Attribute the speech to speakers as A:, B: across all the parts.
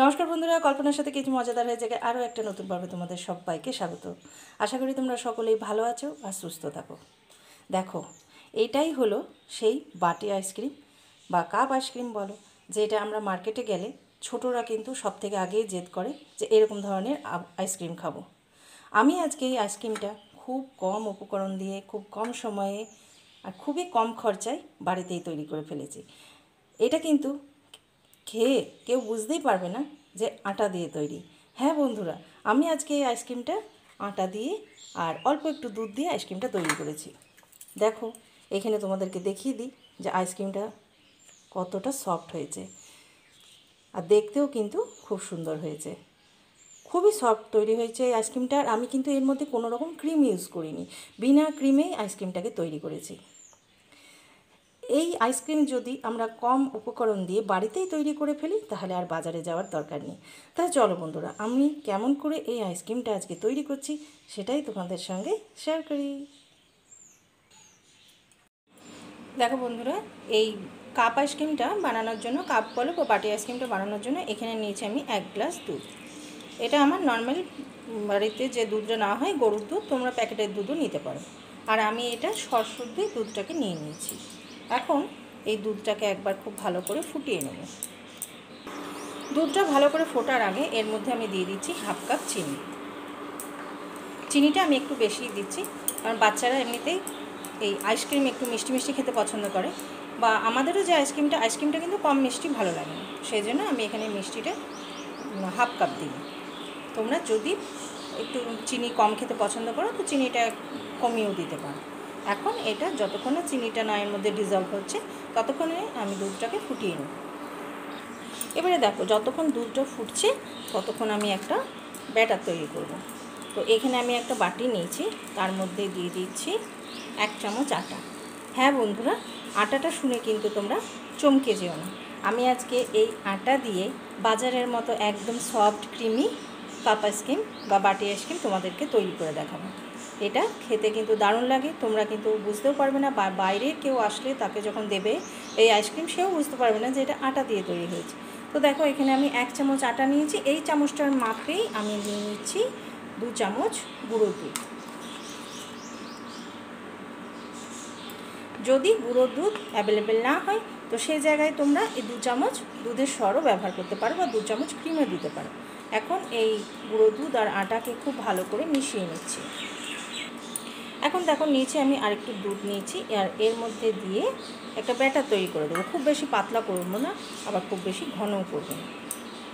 A: নমস্কার বন্ধুরা, কল্পনার সাথে কিছু মজাদার হয়ে জায়গায় আরও একটা নতুন পর্বে তোমাদের সবাইকে স্বাগত। আশা করি তোমরা সকলেই ভালো আছো আর সুস্থ থাকো। দেখো এইটাই হলো সেই বাটি আইসক্রিম বা কাপ আইসক্রিম বলো, যেটা আমরা মার্কেটে গেলে ছোটরা কিন্তু সব থেকে আগেই জেদ করে যে এরকম ধরনের আইসক্রিম খাব। আমি আজকে এই আইসক্রিমটা খুব কম উপকরণ দিয়ে, খুব কম সময়ে আর খুবই কম খরচায় বাড়িতেই তৈরি করে ফেলেছি। এটা কিন্তু খেয়ে কেউ বুঝতেই পারবে না যে আটা দিয়ে তৈরি। হ্যাঁ বন্ধুরা, আমি আজকে এই আইসক্রিমটা আটা দিয়ে আর অল্প একটু দুধ দিয়ে আইসক্রিমটা তৈরি করেছি। দেখো, এখানে তোমাদেরকে দেখিয়ে দিই যে আইসক্রিমটা কতটা সফট হয়েছে। আর দেখতেও কিন্তু খুব সুন্দর হয়েছে। খুবই সফট তৈরি হয়েছে এই আইসক্রিমটা আর আমি কিন্তু এর মধ্যে কোনো রকম ক্রিম ইউজ করিনি। বিনা ক্রিমেই আইসক্রিমটাকে তৈরি করেছি। এই আইসক্রিম যদি আমরা কম উপকরণ দিয়ে বাড়িতেই তৈরি করে ফেলি, তাহলে আর বাজারে যাওয়ার দরকার নেই। তাই চলো বন্ধুরা, আমি কেমন করে এই আইসক্রিমটা আজকে তৈরি করছি, সেটাই তোমাদের সঙ্গে শেয়ার করি। দেখো বন্ধুরা, এই কাপ আইসক্রিমটা বানানোর জন্য কাপ বলো বা বাটি আইসক্রিমটা বানানোর জন্য, এখানে নিয়েছি আমি এক গ্লাস দুধ। এটা আমার নর্মাল বাড়িতে যে দুধটা না হয়, গরুর দুধ, তোমরা প্যাকেটের দুধও নিতে পারো। আর আমি এটা সরষের দিয়ে দুধটাকে নিয়ে নিয়েছি। এখন এই দুধটাকে একবার খুব ভালো করে ফুটিয়ে নেব। দুধটা ভালো করে ফোটার আগে এর মধ্যে আমি দিয়ে দিচ্ছি হাফ কাপ চিনি। চিনিটা আমি একটু বেশি দিচ্ছি, কারণ বাচ্চারা এমনিতেই এই আইসক্রিম একটু মিষ্টি মিষ্টি খেতে পছন্দ করে, বা আমাদেরও যে আইসক্রিমটা আইসক্রিমটা কিন্তু কম মিষ্টি ভালো লাগে না। সেই জন্য আমি এখানে মিষ্টিটা হাফ কাপ দিই। তোমরা যদি একটু চিনি কম খেতে পছন্দ করো, তো চিনিটা কমিয়েও দিতে পারো। এখন এটা যতক্ষণ না চিনিটা না এর মধ্যে ডিজলভ হচ্ছে, ততক্ষণে আমি দুধটাকে ফুটিয়ে নেব। এবারে দেখো, যতক্ষণ দুধটা ফুটছে, ততক্ষণ আমি একটা ব্যাটার তৈরি করব। তো এখানে আমি একটা বাটি নিয়েছি, তার মধ্যে দিয়ে দিচ্ছি এক চামচ আটা। হ্যাঁ বন্ধুরা, আটাটা শুনে কিন্তু তোমরা চমকে যেও না। আমি আজকে এই আটা দিয়ে বাজারের মতো একদম সফট ক্রিমি কাপ আইসক্রিম বা বাটি আইসক্রিম তোমাদেরকে তৈরি করে দেখাবো। এটা খেতে কিন্তু দারুণ লাগে। তোমরা কিন্তু বুঝতেও পারবে না বা বাইরে কেউ আসলে তাকে যখন দেবে এই আইসক্রিম, সেও বুঝতে পারবে না যে এটা আটা দিয়ে তৈরি হয়েছে। তো দেখো, এখানে আমি এক চামচ আটা নিয়েছি। এই চামচটার মাপেই আমি নিয়ে নিচ্ছি দু চামচ গুঁড়ো দুধ। যদি গুঁড়ো দুধ অ্যাভেলেবেল না হয়, তো সেই জায়গায় তোমরা এই দু চামচ দুধের সরও ব্যবহার করতে পারো বা দু চামচ ক্রিমও দিতে পারো। এখন এই গুঁড়ো দুধ আর আটাকে খুব ভালো করে মিশিয়ে নিচ্ছি। এখন দেখো নিচে আমি আরেকটু দুধ নিয়েছি, আর এর মধ্যে দিয়ে একটা ব্যাটার তৈরি করে দেবো। খুব বেশি পাতলা করব না, আবার খুব বেশি ঘনও করব না।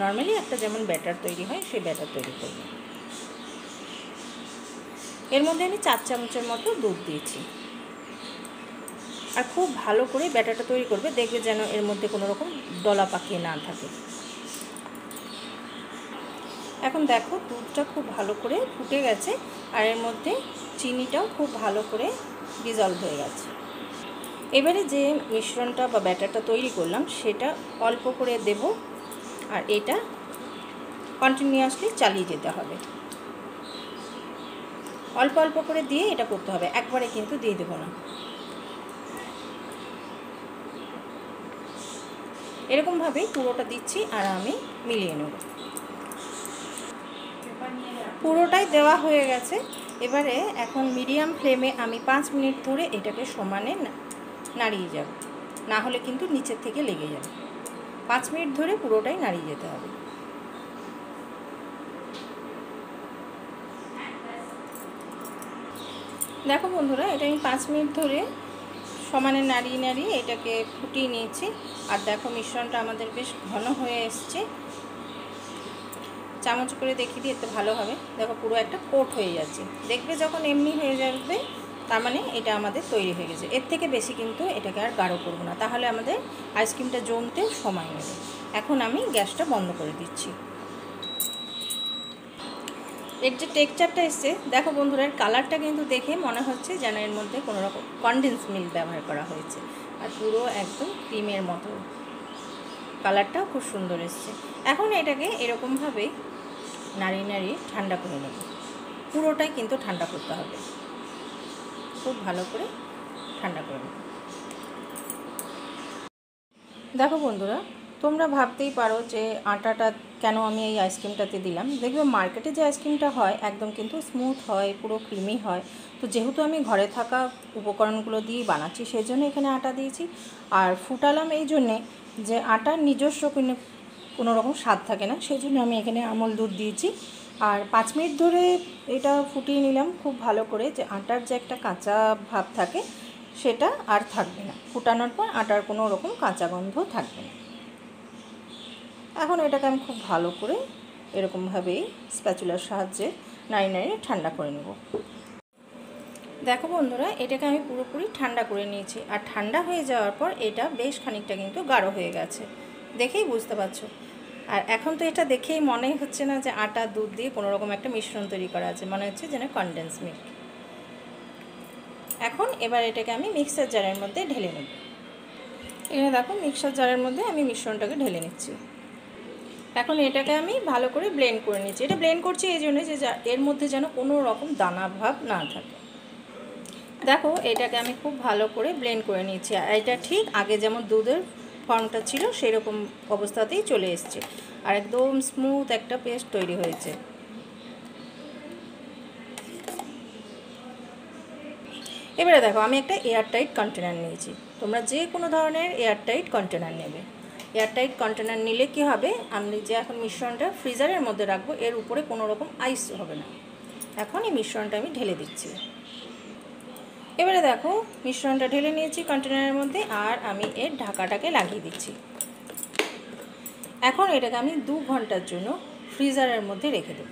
A: নর্মালি একটা যেমন ব্যাটার তৈরি হয়, সেই ব্যাটার তৈরি করব। এর মধ্যে আমি চার চামচের মতো দুধ দিয়েছি। আর খুব ভালো করে ব্যাটারটা তৈরি করবে, দেখবে যেন এর মধ্যে কোনো রকম দলা পাকিয়ে না থাকে। এখন দেখো দুধটা খুব ভালো করে ফুটে গেছে, আর এর মধ্যে চিনিটাও খুব ভালো করে ডিজলভ হয়ে গেছে। এবারে যে মিশ্রণটা বা ব্যাটারটা তৈরি করলাম, সেটা অল্প করে দেব আর এটা কন্টিনিউয়াসলি চালিয়ে যেতে হবে। অল্প অল্প করে দিয়ে এটা করতে হবে, একবারে কিন্তু দিয়ে দেবো না। এরকমভাবেই পুরোটা দিচ্ছি আর আমি মিলিয়ে নেব। পুরোটাই দেওয়া হয়ে গেছে। এবারে এখন মিডিয়াম ফ্লেমে আমি পাঁচ মিনিট ধরে এটাকে সমানে নাড়িয়ে যাব। না হলে কিন্তু নিচের থেকে লেগে যাবে। পাঁচ মিনিট ধরে পুরোটাই নাড়িয়ে যেতে হবে। দেখো বন্ধুরা, এটা আমি পাঁচ মিনিট ধরে সমানে নাড়িয়ে নাড়িয়ে এটাকে ফুটিয়ে নিয়েছি। আর দেখো মিশ্রণটা আমাদের বেশ ঘন হয়ে এসছে। চামচ করে দেখিয়ে দিই, এতে ভালো হবে। দেখো পুরো একটা কোট হয়ে যাচ্ছে। দেখবে যখন এমনি হয়ে যাবে, তার মানে এটা আমাদের তৈরি হয়ে গেছে। এর থেকে বেশি কিন্তু এটাকে আর গাঢ় করব না। তাহলে আমাদের আইসক্রিমটা জমতে সময় নেবে। এখন আমি গ্যাসটা বন্ধ করে দিচ্ছি। এর যে টেক্সচারটা এসছে, দেখো বন্ধুরা, এর কালারটা কিন্তু দেখে মনে হচ্ছে যেন এর মধ্যে কোনো রকম কনডেন্স মিল্ক ব্যবহার করা হয়েছে। আর পুরো একদম ক্রিমের মতো। কালারটাও খুব সুন্দর এসছে। এখন এটাকে এরকমভাবে নাড়িয়ে নাড়িয়ে ঠান্ডা করে নেব। পুরোটাই কিন্তু ঠান্ডা করতে হবে। খুব ভালো করে ঠান্ডা করে নেব। দেখো বন্ধুরা, তোমরা ভাবতেই পারো যে আটাটা কেন আমি এই আইসক্রিমটাতে দিলাম। দেখবে মার্কেটে যে আইসক্রিমটা হয়, একদম কিন্তু স্মুথ হয়, পুরো ক্রিমি হয়। তো যেহেতু আমি ঘরে থাকা উপকরণগুলো দিয়েই বানাচ্ছি, সেই জন্য এখানে আটা দিয়েছি। আর ফুটালাম এই জন্যে যে আটার নিজস্ব কোনো রকম স্বাদ থাকে না। সেই জন্য আমি এখানে আমল দুধ দিয়েছি। আর পাঁচ মিনিট ধরে এটা ফুটিয়ে নিলাম খুব ভালো করে যে আটার যে একটা কাঁচা ভাব থাকে সেটা আর থাকবে না। ফুটানোর পর আটার কোনো রকম কাঁচা গন্ধ থাকবে না। এখন এটাকে আমি খুব ভালো করে এরকমভাবেই স্প্যাচুলার সাহায্যে নাড়ি নাড়িয়ে ঠান্ডা করে নেব। দেখো বন্ধুরা, এটাকে আমি পুরোপুরি ঠান্ডা করে নিয়েছি। আর ঠান্ডা হয়ে যাওয়ার পর এটা বেশ খানিকটা কিন্তু গাঢ় হয়ে গেছে। দেখেই বুঝতে পারছ। আর এখন তো এটা দেখেই মনেই হচ্ছে না যে আটা, দুধ দিয়ে কোনো রকম একটা মিশ্রণ তৈরি করা আছে। মনে হচ্ছে যেন কনডেন্স মিল্ক এখন এবার এটাকে আমি মিক্সার জারের মধ্যে ঢেলে নেব। এখানে দেখো মিক্সার জারের মধ্যে আমি মিশ্রণটাকে ঢেলে নিচ্ছি। এখন এটাকে আমি ভালো করে ব্লেন্ড করে নিচ্ছি। এটা ব্লেন্ড করছি এই জন্য যে এর মধ্যে যেন কোনো রকম দানা ভাব না থাকে। দেখো, এটাকে আমি খুব ভালো করে ব্লেন্ড করে নিচ্ছি। এটা ঠিক আগে যেমন দুধের ফর্মটা ছিল সেই রকম অবস্থাতেই চলে এসছে। আর একদম স্মুথ একটা পেস্ট তৈরি হয়েছে। এবারে দেখো, আমি একটা এয়ারটাইট কন্টেনার নিয়েছি। তোমরা যে কোনো ধরনের এয়ারটাইট কন্টেনার নেবে। এয়ারটাইট কন্টেনার নিলে কি হবে? আমি যে এখন মিশ্রণটা ফ্রিজারের মধ্যে রাখব, এর উপরে কোনো রকম আইস হবে না। এখন এই মিশ্রণটা আমি ঢেলে দিচ্ছি। এবারে দেখো, মিশ্রণটা ঢেলে নিয়েছি কন্টেনারের মধ্যে আর আমি এর ঢাকাটাকে লাগিয়ে দিচ্ছি। এখন এটাকে আমি দু ঘণ্টার জন্য ফ্রিজারের মধ্যে রেখে দেব।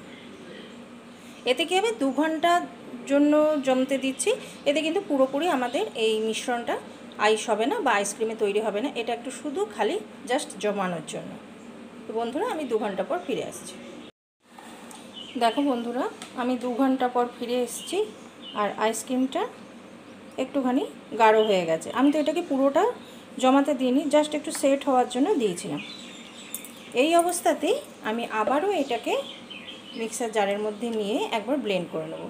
A: এতে কী হবে? দু ঘণ্টার জন্য জমতে দিচ্ছি। এতে কিন্তু পুরোপুরি আমাদের এই মিশ্রণটা আইস হবে না বা আইসক্রিমে তৈরি হবে না। এটা একটু শুধু খালি জাস্ট জমানোর জন্য। তো বন্ধুরা, আমি দু ঘণ্টা পর ফিরে আসছি। দেখো বন্ধুরা, আমি দু ঘণ্টা পর ফিরে এসেছি আর আইসক্রিমটা একটুখানি গাঢ় হয়ে গেছে। আমি তো এটাকে পুরোটা জমাতে দিইনি জাস্ট একটু সেট হওয়ার জন্য দিয়েছিলাম। এই অবস্থাতেই আমি আবারও এটাকে মিক্সার জারের মধ্যে নিয়ে একবার ব্লেন্ড করে নেব।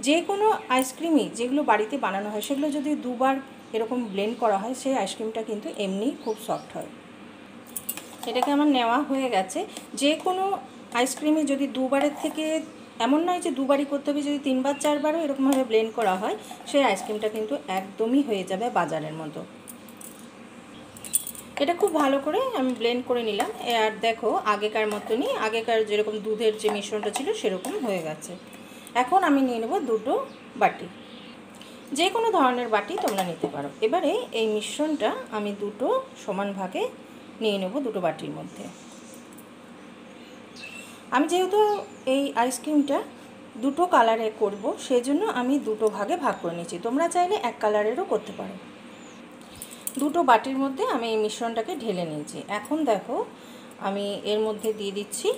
A: যে কোনো আইসক্রিমই যেগুলো বাড়িতে বানানো হয়, সেগুলো যদি দুবার এরকম ব্লেন্ড করা হয়, সেই আইসক্রিমটা কিন্তু এমনি খুব সফট হয়। এটাকে আমার নেওয়া হয়ে গেছে। যে কোনো আইসক্রিমে যদি দুবারের থেকে এমন নয় যে দুবারই করতে হবে, যদি তিনবার, চারবারও এরকমভাবে ব্লেন্ড করা হয়, সেই আইসক্রিমটা কিন্তু একদমই হয়ে যাবে বাজারের মতো। এটা খুব ভালো করে আমি ব্লেন্ড করে নিলাম। আর দেখো, আগেকার মতনই, আগেকার যেরকম দুধের যে মিশ্রণটা ছিল সেরকম হয়ে গেছে। এখন আমি নিয়ে নেব দুটো বাটি। যে কোনো ধরনের বাটি তোমরা নিতে পারো। এবারে এই মিশ্রণটা আমি দুটো সমান ভাগে নিয়ে নেব দুটো বাটির মধ্যে। আমি যেহেতু এই আইসক্রিমটা দুটো কালারে করব সেই জন্য আমি দুটো ভাগে ভাগ করে নিচ্ছি তোমরা চাইলে এক কালারেরও করতে পারো। দুটো বাটির মধ্যে আমি এই মিশ্রণটাকে ঢেলে নিয়েছি। এখন দেখো, আমি এর মধ্যে দিয়ে দিচ্ছি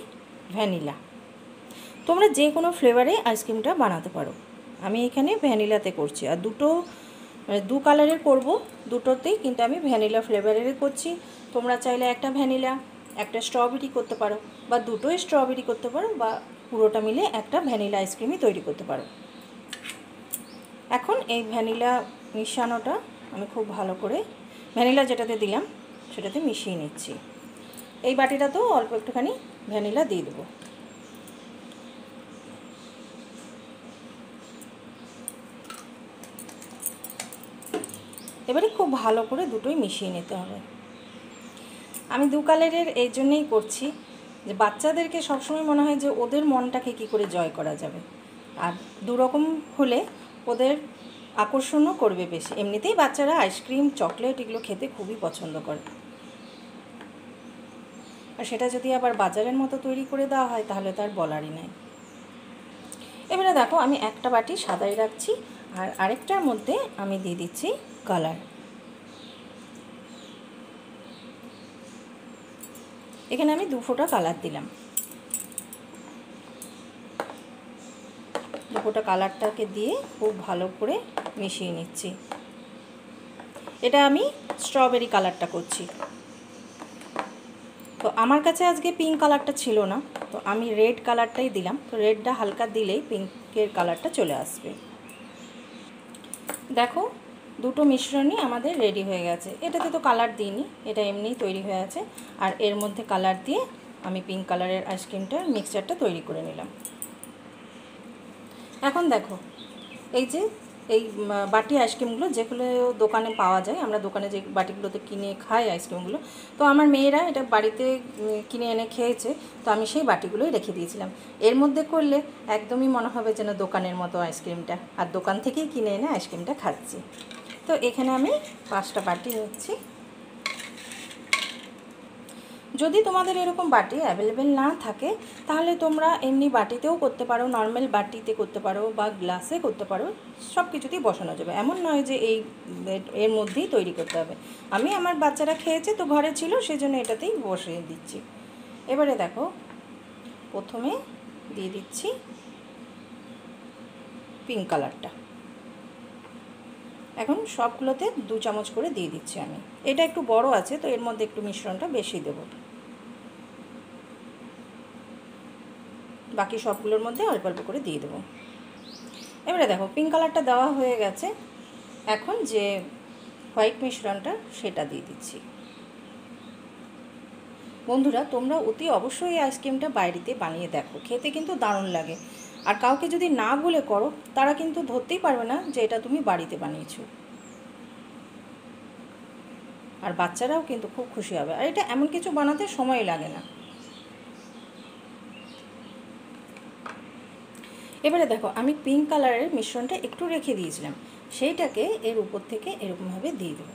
A: ভ্যানিলা। তোমরা যে কোনো ফ্লেভারে আইসক্রিমটা বানাতে পারো। আমি এখানে ভ্যানিলাতে করছি। আর দুটো মানে দু কালারের করব। দুটোতেই কিন্তু আমি ভ্যানিলা ফ্লেভারের করছি। তোমরা চাইলে একটা ভ্যানিলা একটা স্ট্রবেরি করতে পারো বা দুটোই স্ট্রবেরি করতে পারো বা পুরোটা মিলে একটা ভ্যানিলা আইসক্রিমই তৈরি করতে পারো। এখন এই ভ্যানিলা মিশানোটা আমি খুব ভালো করে ভ্যানিলা যেটাতে দিলাম সেটাতে মিশিয়ে নিচ্ছি। এই বাটিটাতেও অল্প একটুখানি ভ্যানিলা দিয়ে দেবো। এবারে খুব ভালো করে দুটোই মিশিয়ে নিতে হবে। আমি দু কালারের এই জন্যেই করছি যে বাচ্চাদেরকে সবসময় মনে হয় যে ওদের মনটাকে কী করে জয় করা যাবে। আর দুরকম হলে ওদের আকর্ষণও করবে বেশি। এমনিতেই বাচ্চারা আইসক্রিম চকলেট এগুলো খেতে খুবই পছন্দ করে। আর সেটা যদি আবার বাজারের মতো তৈরি করে দেওয়া হয় তাহলে তার বলারই নাই। এবারে দেখো আমি একটা বাটি সাদাই রাখছি আর আরেকটার মধ্যে আমি দিয়ে দিচ্ছি কালার এখানে আমি দু ফোঁটা কালার দিলাম। দু ফোঁটা কালারটাকে দিয়ে খুব ভালো করে মিশিয়ে নিচ্ছি। এটা আমি স্ট্রবেরি কালারটা করছি। তো আমার কাছে আজকে পিঙ্ক কালারটা ছিল না, তো আমি রেড কালারটাই দিলাম। তো রেডটা হালকা দিলেই পিঙ্কের কালারটা চলে আসবে। দেখো দুটো মিশ্রণই আমাদের রেডি হয়ে গেছে। এটাতে তো কালার দিইনি, এটা এমনিই তৈরি হয়ে আছে। আর এর মধ্যে কালার দিয়ে আমি পিঙ্ক কালারের আইসক্রিমটার মিক্সচারটা তৈরি করে নিলাম। এখন দেখো, এই যে, এই বাটি আইসক্রিমগুলো যেগুলো দোকানে পাওয়া যায়, আমরা দোকানে যে বাটিগুলোতে কিনে খাই আইসক্রিমগুলো তো আমার মেয়েরা এটা বাড়িতে কিনে এনে খেয়েছে, তো আমি সেই বাটিগুলোই রেখে দিয়েছিলাম। এর মধ্যে করলে একদমই মনে হবে যেন দোকানের মতো আইসক্রিমটা আর দোকান থেকেই কিনে এনে আইসক্রিমটা খাচ্ছি। তো এখানে আমি পাঁচটা বাটি নিচ্ছি। যদি তোমাদের এরকম বাটি অ্যাভেলেবেল না থাকে, তাহলে তোমরা এমনি বাটিতেও করতে পারো নর্মাল বাটিতে করতে পারো বা গ্লাসে করতে পারো সব কিছুতেই বসানো যাবে। এমন নয় যে এই, এর মধ্যেই তৈরি করতে হবে। আমি আমার বাচ্চারা খেয়েছে, তো ঘরে ছিল, সেজন্য এটাতেই বসিয়ে দিচ্ছি। এবারে দেখো, প্রথমে দিয়ে দিচ্ছি পিঙ্ক কালারটা এখন সবগুলোতে দু চামচ করে দিয়ে দিচ্ছি আমি। এটা একটু বড় আছে, তো এর মধ্যে একটু মিশ্রণটা বেশি দেব। বাকি সবগুলোর মধ্যে অল্প অল্প করে দিয়ে দেবো। এবারে দেখো পিঙ্ক কালারটা দেওয়া হয়ে গেছে। এখন যে হোয়াইট মিশ্রণটা, সেটা দিয়ে দিচ্ছি। বন্ধুরা, তোমরা অতি অবশ্যই এই আইসক্রিমটা বাইরেতে বানিয়ে দেখো। খেতে কিন্তু দারুণ লাগে। আর কাউকে যদি না বলে করো, তারা কিন্তু ধরতেই পারবে না যে এটা তুমি বাড়িতে বানিয়েছো। আর বাচ্চারাও কিন্তু খুব খুশি হবে। আর এটা এমন কিছু বানাতে সময় লাগে না। এবারে দেখো, আমি পিঙ্ক কালারের মিশ্রণটা একটু রেখে দিয়েছিলাম। সেইটাকে এর উপর থেকে এরকমভাবে দিয়ে দেবো।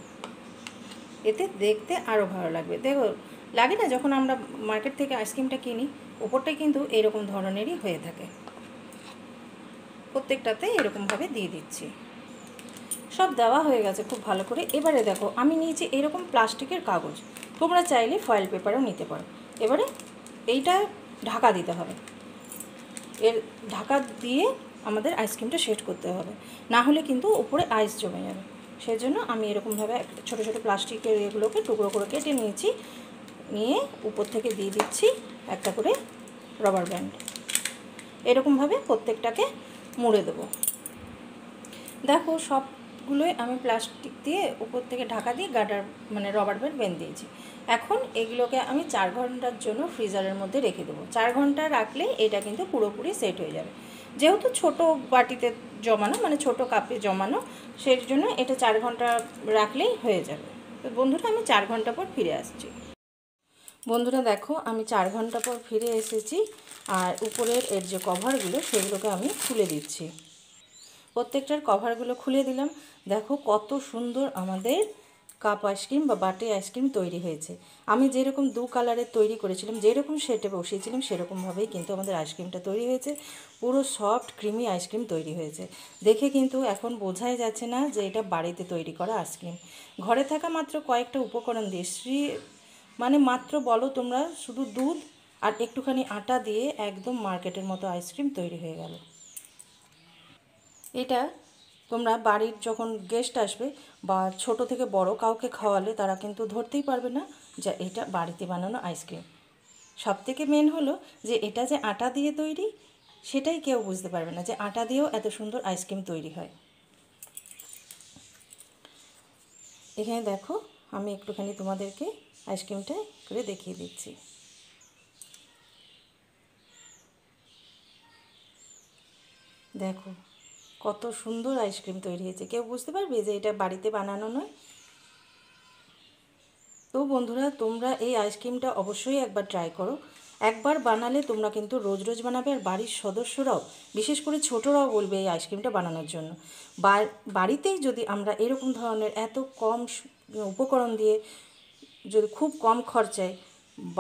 A: এতে দেখতে আরও ভালো লাগবে। দেখো, লাগে না যখন আমরা মার্কেট থেকে আইসক্রিমটা কিনি, ওপরটাই কিন্তু এরকম ধরনেরই হয়ে থাকে। প্রত্যেকটাতে এরকমভাবে দিয়ে দিচ্ছি। সব দেওয়া হয়ে গেছে খুব ভালো করে। এবারে দেখো, আমি নিয়েছি এরকম প্লাস্টিকের কাগজ। তোমরা চাইলে ফয়েল পেপারও নিতে পারো। এবারে এইটা ঢাকা দিতে হবে। এর ঢাকা দিয়ে আমাদের আইসক্রিমটা সেট করতে হবে। না হলে কিন্তু উপরে আইস জমে যাবে। সেই জন্য আমি এরকমভাবে ছোটো ছোটো প্লাস্টিকের এগুলোকে টুকরো করে কেটে নিয়েছি। নিয়ে উপর থেকে দিয়ে দিচ্ছি একটা করে রবার ব্যান্ড এরকমভাবে প্রত্যেকটাকে মুড়ে দেবো। দেখো সবগুলোই আমি প্লাস্টিক দিয়ে উপর থেকে ঢাকা দিয়ে গাডার মানে রবার ব্যান্ড বেঁধে দিয়েছি। এখন এগুলোকে আমি চার ঘণ্টার জন্য ফ্রিজারের মধ্যে রেখে দেবো। চার ঘণ্টা রাখলে এটা কিন্তু পুরোপুরি সেট হয়ে যাবে। যেহেতু ছোট বাটিতে জমানো মানে ছোট কাপে জমানো সেই জন্য এটা চার ঘণ্টা রাখলেই হয়ে যাবে। তো বন্ধুরা, আমি চার ঘণ্টা পর ফিরে আসছি। বন্ধুরা দেখো, আমি চার ঘণ্টা পর ফিরে এসেছি আর উপরের এর যে কভারগুলো, সেগুলোকে আমি খুলে দিচ্ছি। প্রত্যেকটার কভারগুলো খুলে দিলাম। দেখো কত সুন্দর আমাদের কাপ আইসক্রিম বা বাটি আইসক্রিম তৈরি হয়েছে। আমি যেরকম দু কালারের তৈরি করেছিলাম, যেরকম সেটে বসিয়েছিলাম, সেরকমভাবেই কিন্তু আমাদের আইসক্রিমটা তৈরি হয়েছে। পুরো সফট ক্রিমি আইসক্রিম তৈরি হয়েছে। দেখে কিন্তু এখন বোঝাই যাচ্ছে না যে এটা বাড়িতে তৈরি করা আইসক্রিম। ঘরে থাকা মাত্র কয়েকটা উপকরণ দিয়ে, শ্রী মানে মাত্র বলো তোমরা শুধু দুধ আর একটুখানি আটা দিয়ে একদম মার্কেটের মতো আইসক্রিম তৈরি হয়ে গেল। এটা তোমরা বাড়ির যখন গেস্ট আসবে বা ছোট থেকে বড় কাউকে খাওয়ালে তারা কিন্তু ধরতেই পারবে না যে এটা বাড়িতে বানানো আইসক্রিম সব থেকে মেন হলো যে এটা যে আটা দিয়ে তৈরি, সেটাই কেউ বুঝতে পারবে না যে আটা দিয়েও এত সুন্দর আইসক্রিম তৈরি হয়। এখানে দেখো, আমি একটুখানি তোমাদেরকে আইসক্রিমটা করে দেখিয়ে দিচ্ছি। দেখো, কত সুন্দর আইসক্রিম তৈরি হয়েছে। কেউ বুঝতে পারবে যে এটা বাড়িতে বানানো নয়? তো বন্ধুরা, তোমরা এই আইসক্রিমটা অবশ্যই একবার ট্রাই করো। একবার বানালে তোমরা কিন্তু রোজ রোজ বানাবে আর বাড়ির সদস্যরাও, বিশেষ করে ছোটরাও বলবে এই আইসক্রিমটা বানানোর জন্য। বাড়িতেই যদি আমরা এরকম ধরনের এত কম উপকরণ দিয়ে যদি খুব কম খরচায়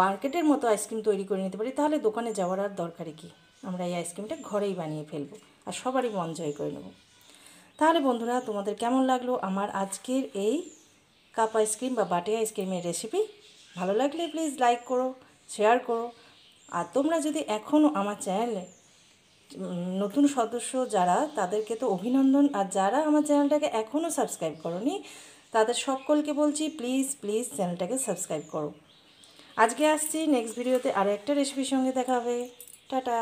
A: মার্কেটের মতো আইসক্রিম তৈরি করে নিতে পারি, তাহলে দোকানে যাওয়ার আর দরকারে কি? আমরা এই আইসক্রিমটা ঘরেই বানিয়ে ফেলব আর সবারই মন জয় করে নেব। তাহলে বন্ধুরা, তোমাদের কেমন লাগল আমার আজকের এই কাপ আইসক্রিম বা বাটি আইসক্রিমের রেসিপি ভালো লাগলে প্লিজ লাইক করো শেয়ার করো। আর তোমরা যদি এখনও আমার চ্যানেলে নতুন সদস্য যারা, তাদেরকে তো অভিনন্দন। আর যারা আমার চ্যানেলটাকে এখনও সাবস্ক্রাইব করনি তাদের সকলকে বলছি প্লিজ প্লিজ চ্যানেলটাকে সাবস্ক্রাইব করো। আজকে আসছি নেক্সট ভিডিওতে আরও একটা রেসিপির সঙ্গে দেখা হবে। টাটা!